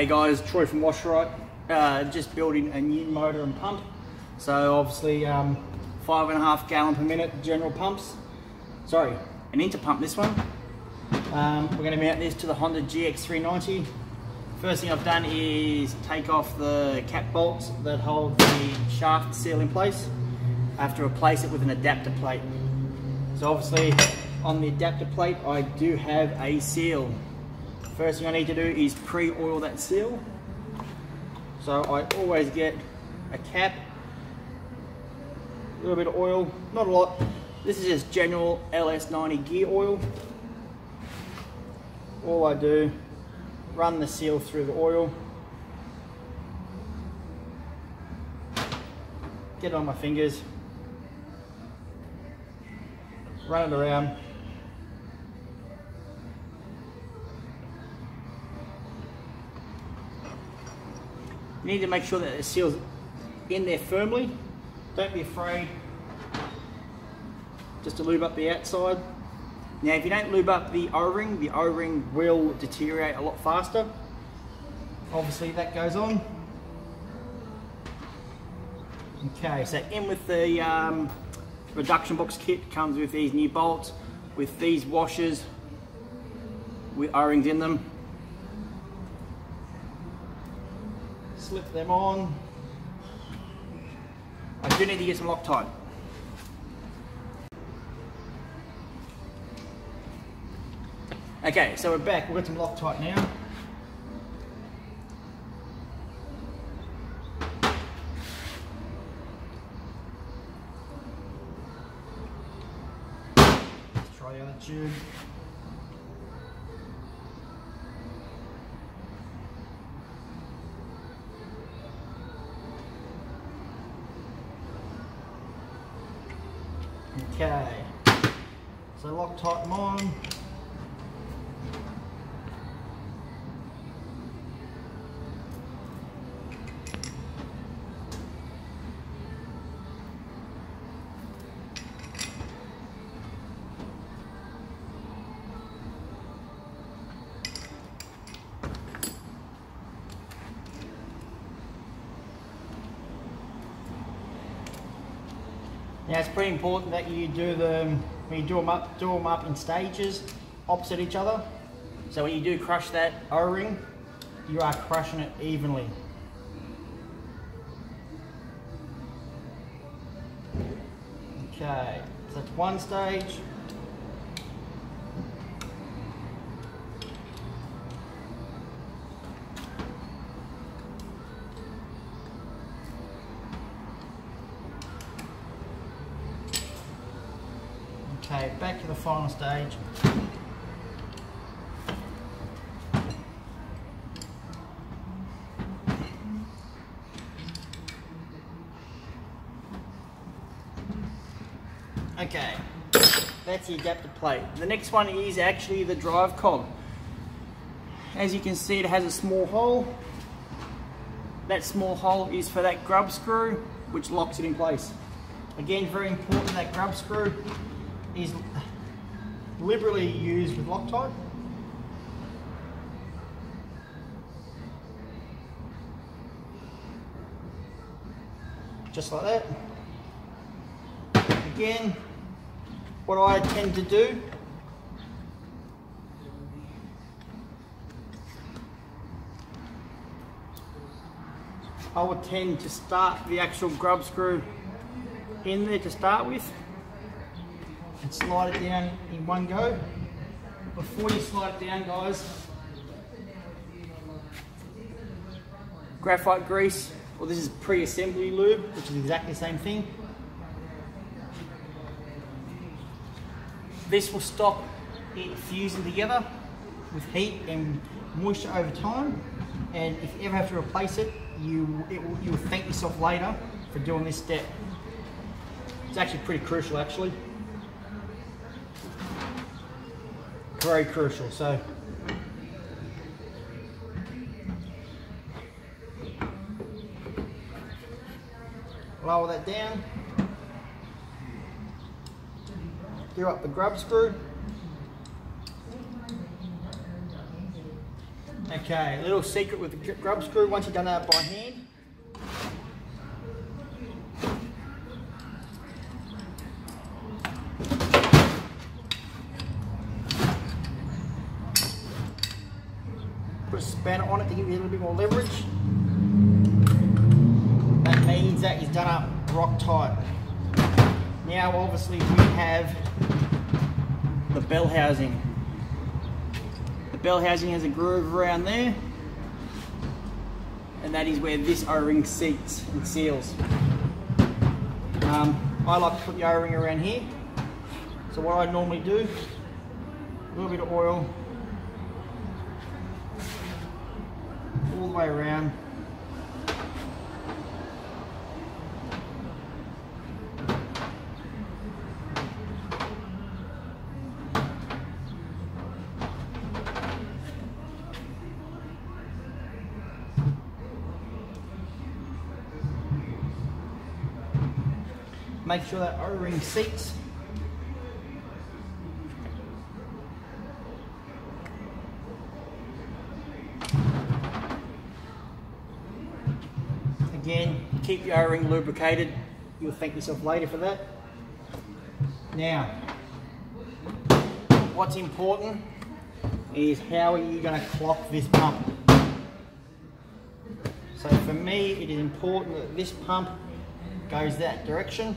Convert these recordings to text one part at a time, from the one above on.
Hey guys, Troy from Wash Rite. Uh, just building a new motor and pump. So obviously um, five and a half gallon per minute general pumps. Sorry, an interpump this one. Um, we're going to mount this to the Honda GX390. First thing I've done is take off the cap bolts that hold the shaft seal in place. I have to replace it with an adapter plate. So obviously on the adapter plate I do have a seal. First thing I need to do is pre-oil that seal. So I always get a cap, a little bit of oil, not a lot. This is just general LS90 gear oil. All I do, run the seal through the oil, get it on my fingers, run it around, Need to make sure that the seal's in there firmly. Don't be afraid just to lube up the outside. Now if you don't lube up the O-ring, the O-ring will deteriorate a lot faster. Obviously that goes on. Okay, so in with the um, reduction box kit comes with these new bolts, with these washers with O-rings in them. Slip them on. I do need to get some Loctite. Okay, so we're back. We've got some Loctite now. Let's try the other tube. Okay, so Loctite them important that you do them, when you do them up, do them up in stages, opposite each other. So when you do crush that O-ring, you are crushing it evenly. Okay, so that's one stage. Final stage. Okay, that's the adapter plate. The next one is actually the drive cog. As you can see, it has a small hole. That small hole is for that grub screw, which locks it in place. Again, very important, that grub screw is liberally used with Loctite. Just like that. Again, what I tend to do I would tend to start the actual grub screw in there to start with and slide it down in one go. Before you slide it down guys, graphite grease, well this is pre-assembly lube, which is exactly the same thing. This will stop it fusing together with heat and moisture over time. And if you ever have to replace it, you it will, you will thank yourself later for doing this step. It's actually pretty crucial actually. Very crucial. So lower that down. Gear up the grub screw. Okay, a little secret with the grub screw, once you've done that by hand, spanner on it to give you a little bit more leverage. That means that is done up rock tight. Now obviously we have the bell housing. The bell housing has a groove around there and that is where this O-ring seats and seals. Um, I like to put the O-ring around here. So what I normally do, a little bit of oil the around. Make sure that O-ring seats. Again, keep your O-ring lubricated. You'll thank yourself later for that. Now, what's important is how are you going to clock this pump? So for me, it is important that this pump goes that direction.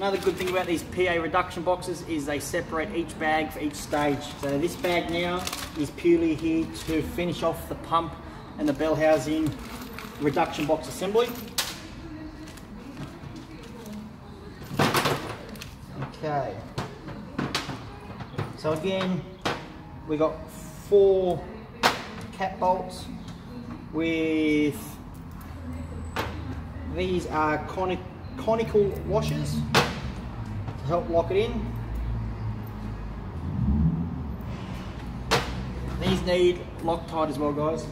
Another good thing about these PA reduction boxes is they separate each bag for each stage. So this bag now is purely here to finish off the pump and the bell housing reduction box assembly. Okay. So again, we got four cap bolts with these are conic conical washers help lock it in. These need Loctite as well guys.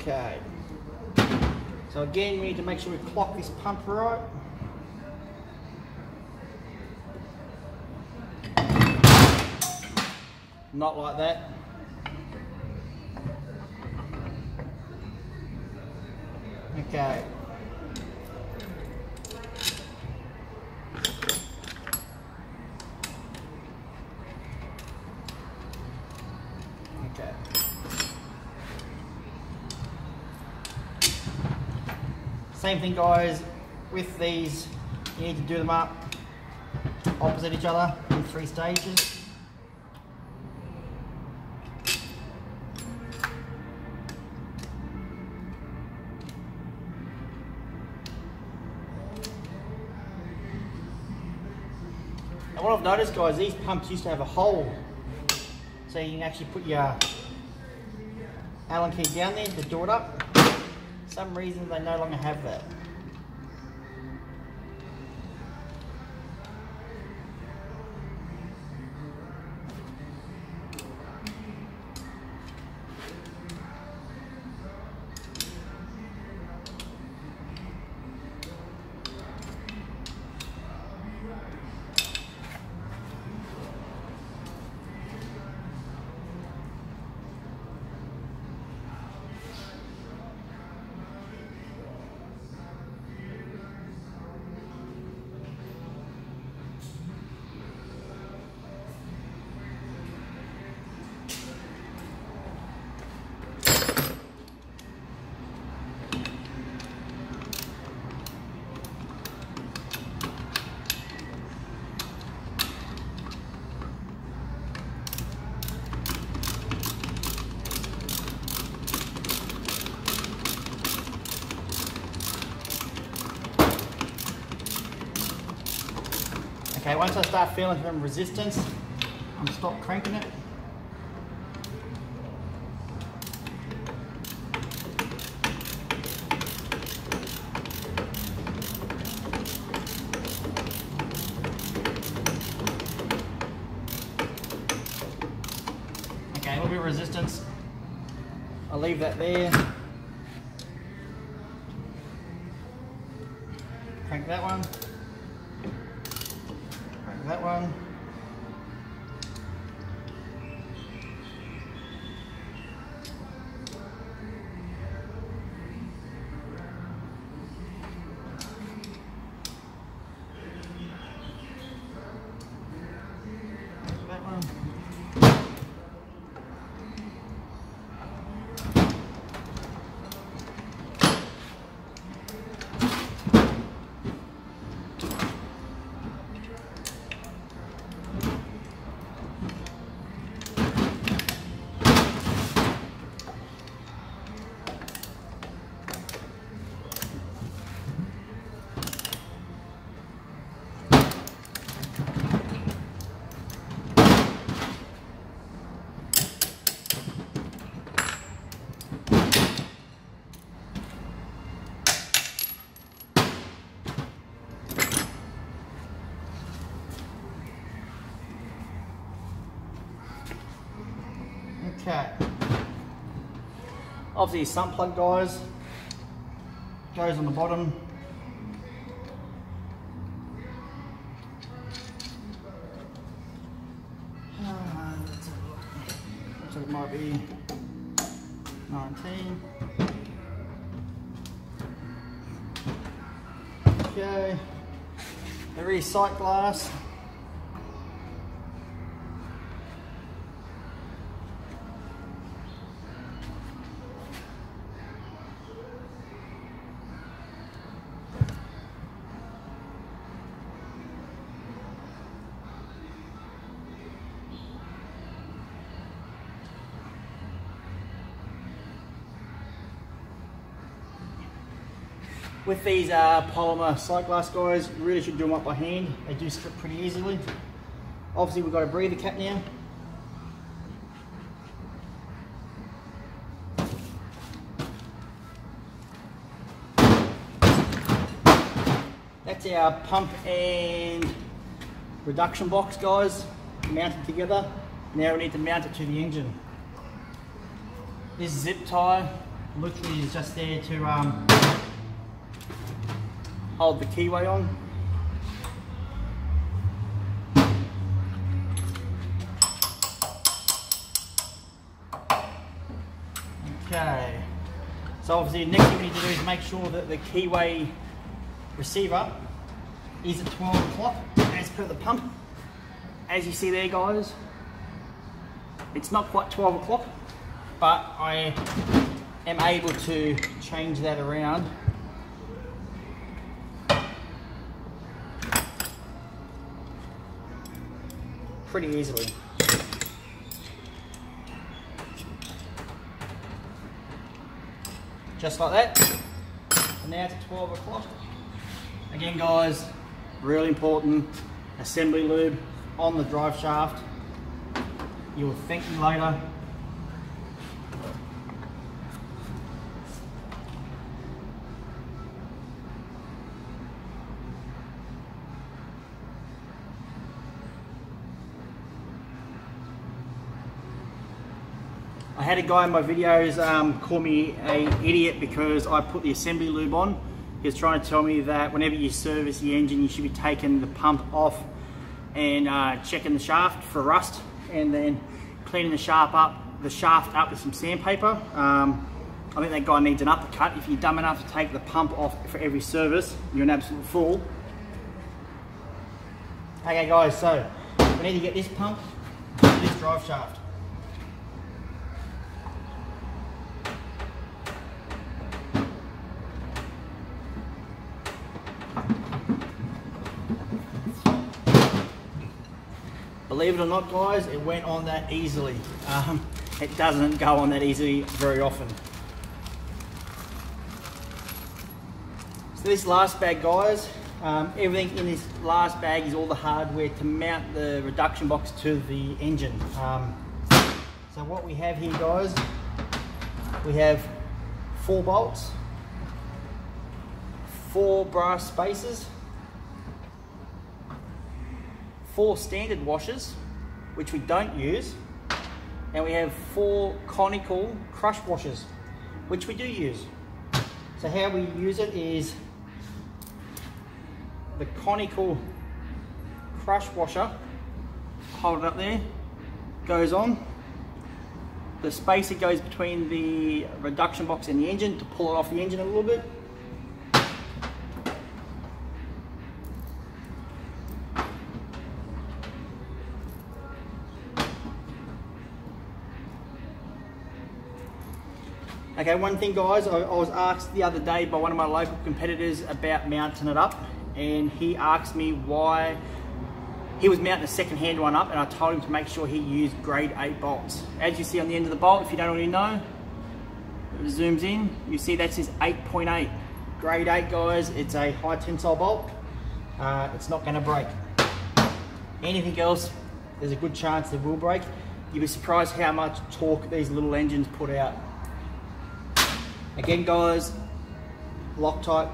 Okay. So again, we need to make sure we clock this pump right. Not like that. Okay. Okay. Same thing guys, with these, you need to do them up opposite each other in three stages. And what I've noticed guys, these pumps used to have a hole. So you can actually put your Allen key down there to do it up some reason they no longer have that. Okay, once I start feeling some resistance, I'm stop cranking it. Okay, a little bit of resistance. I'll leave that there. Crank that one. Crank that one. That one. Okay. Obviously, sump plug guys goes on the bottom. Uh, let's have a look. Looks like it might be 19. Okay. The recycle glass. With these uh, polymer sight glass guys, you really should do them up by hand. They do strip pretty easily. Obviously we've got a breather cap now. That's our pump and reduction box guys, mounted together. Now we need to mount it to the engine. This zip tie literally is just there to um, hold the keyway on. Okay. So obviously the next thing we need to do is make sure that the keyway receiver is at 12 o'clock as per the pump. As you see there guys, it's not quite 12 o'clock, but I am able to change that around pretty easily. Just like that. And now it's 12 o'clock. Again guys, really important, assembly lube on the drive shaft. You'll thank me later. Had a guy in my videos um, call me a idiot because I put the assembly lube on. He was trying to tell me that whenever you service the engine, you should be taking the pump off and uh, checking the shaft for rust, and then cleaning the shaft up, the shaft up with some sandpaper. Um, I think that guy needs an uppercut. If you're dumb enough to take the pump off for every service, you're an absolute fool. Okay, guys, so we need to get this pump to this drive shaft. Believe it or not, guys, it went on that easily. Um, it doesn't go on that easily very often. So this last bag, guys, um, everything in this last bag is all the hardware to mount the reduction box to the engine. Um, so what we have here, guys, we have four bolts, four brass spacers, four standard washers, which we don't use, and we have four conical crush washers, which we do use. So how we use it is the conical crush washer, hold it up there, goes on. The spacer goes between the reduction box and the engine to pull it off the engine a little bit. Okay, one thing guys, I, I, was asked the other day by one of my local competitors about mounting it up and he asked me why he was mounting a second hand one up and I told him to make sure he used grade 8 bolts. As you see on the end of the bolt, if you don't already know, it zooms in, you see that says 8.8. .8. Grade 8 guys, it's a high tensile bolt. Uh, it's not going to break. Anything else, there's a good chance it will break. You'd be surprised how much torque these little engines put out. Again guys, Loctite.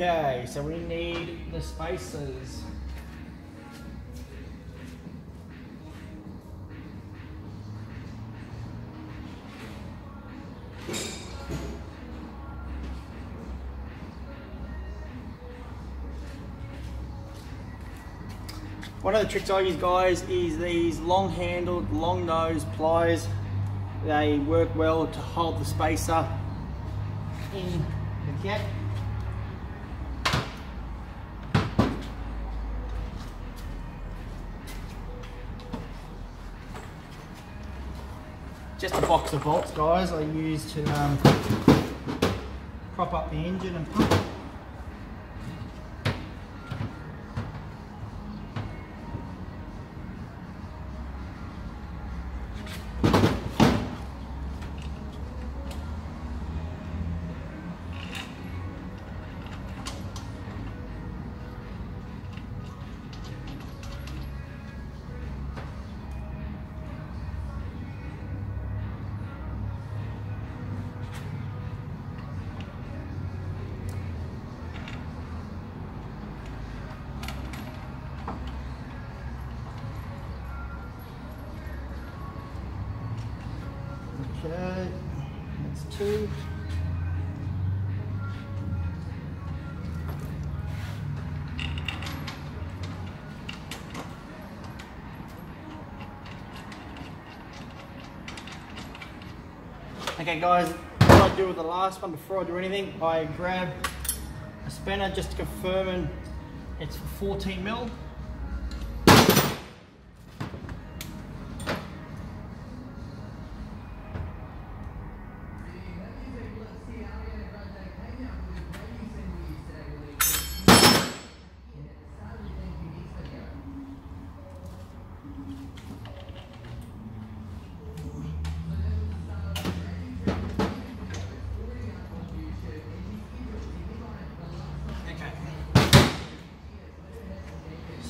Okay, so we need the spacers. One of the tricks I use guys is these long handled, long nosed pliers. They work well to hold the spacer in the cap just a box of bolts guys I use to um, prop up the engine and pump. Okay guys, what I do with the last one before I do anything, I grab a spanner just to confirm it's 14 mil.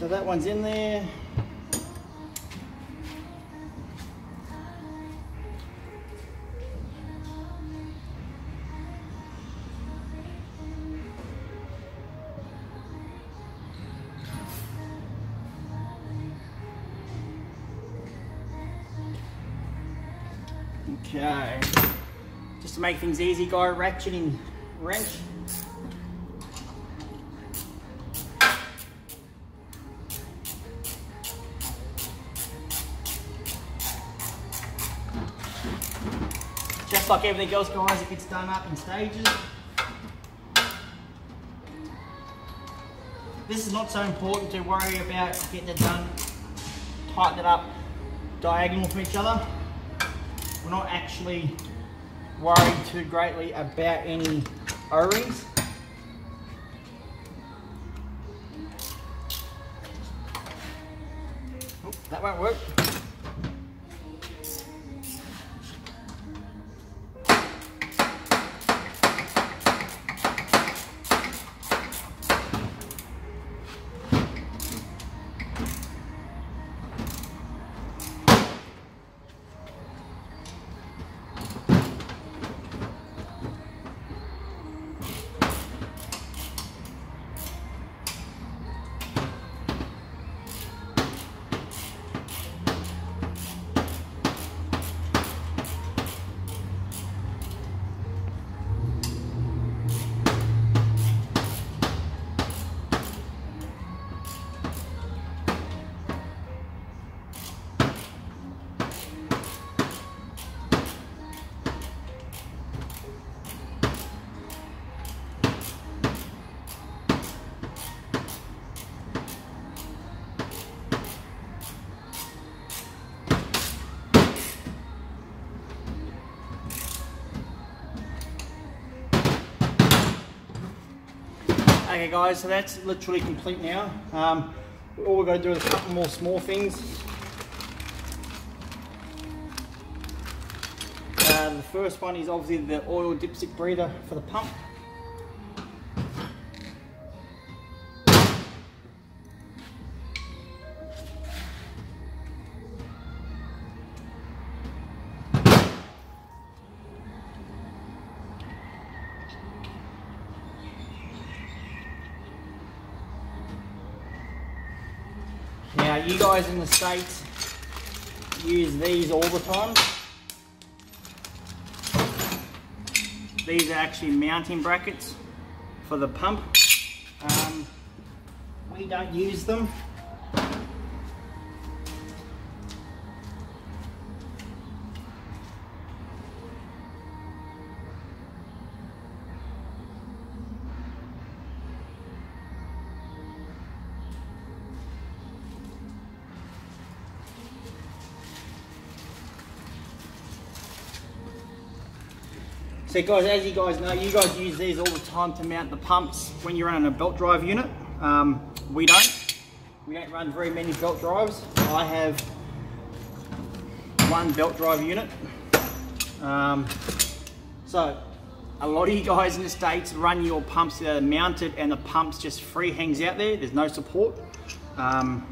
So that one's in there. Okay. Just to make things easy, guy ratcheting wrench like everything else guys, it gets done up in stages. This is not so important to worry about getting it done, tighten it up diagonal from each other. We're not actually worried too greatly about any O-rings. That won't work. Okay guys, so that's literally complete now. Um, all we've got to do is a couple more small things. Uh, the first one is obviously the oil dipstick breather for the pump. Now you guys in the States use these all the time. These are actually mounting brackets for the pump. Um, we don't use them. So guys, as you guys know, you guys use these all the time to mount the pumps when you're running a belt drive unit. Um, we don't. We don't run very many belt drives. I have one belt drive unit. Um, so a lot of you guys in the States run your pumps that are mounted and the pumps just free hangs out there. There's no support. Um,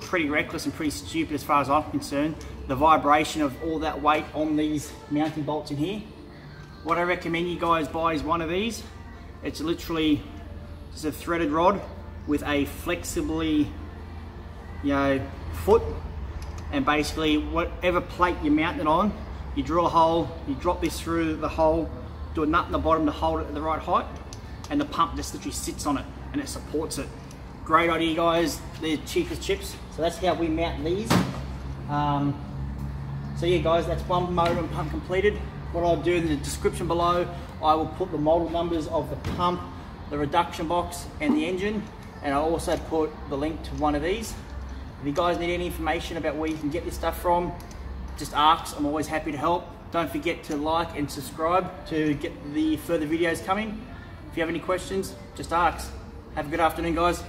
pretty reckless and pretty stupid as far as I'm concerned. The vibration of all that weight on these mounting bolts in here what I recommend you guys buy is one of these. It's literally just a threaded rod with a flexibly, you know, foot. And basically whatever plate you mount it on, you drill a hole, you drop this through the hole, do a nut in the bottom to hold it at the right height, and the pump just literally sits on it and it supports it. Great idea guys, they're cheap as chips. So that's how we mount these. Um, so yeah guys, that's one motor and pump completed what I'll do in the description below, I will put the model numbers of the pump, the reduction box and the engine and I'll also put the link to one of these. If you guys need any information about where you can get this stuff from, just ask, I'm always happy to help. Don't forget to like and subscribe to get the further videos coming. If you have any questions, just ask. Have a good afternoon guys.